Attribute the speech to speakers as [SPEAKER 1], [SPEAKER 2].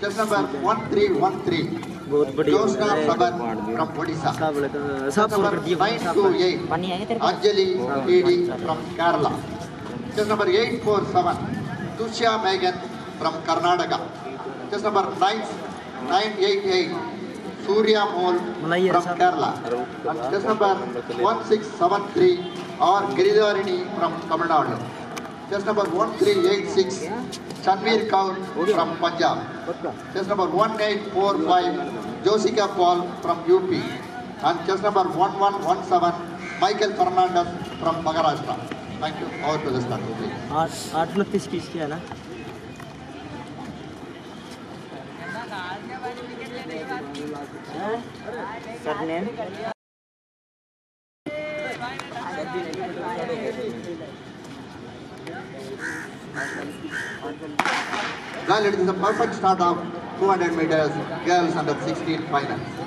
[SPEAKER 1] Just number 1313.
[SPEAKER 2] बहुत बड़ी लोग सब
[SPEAKER 1] Just
[SPEAKER 2] फ़ोन कर दिए
[SPEAKER 1] 928.
[SPEAKER 3] पानी आएगा तेरे
[SPEAKER 1] Anjali TD from Kerala. Just number 847. Tushya Megan from Karnataka. Just number 9, 988. Surya
[SPEAKER 2] Malaya,
[SPEAKER 1] from. Kerala. And just number 1673 or Giridharini from Tamil Nadu. Just number 1386. Chanveer Kaur from Punjab. Just number 1845. Josika Paul from UP. And just number 1117. Michael Fernandez from Maharashtra. Thank you. Over to the stand, please.
[SPEAKER 2] आठ आठ उनतीस की इसकी ना
[SPEAKER 3] sir
[SPEAKER 1] Well, it is a perfect start of 200 meters girls under 16 finals.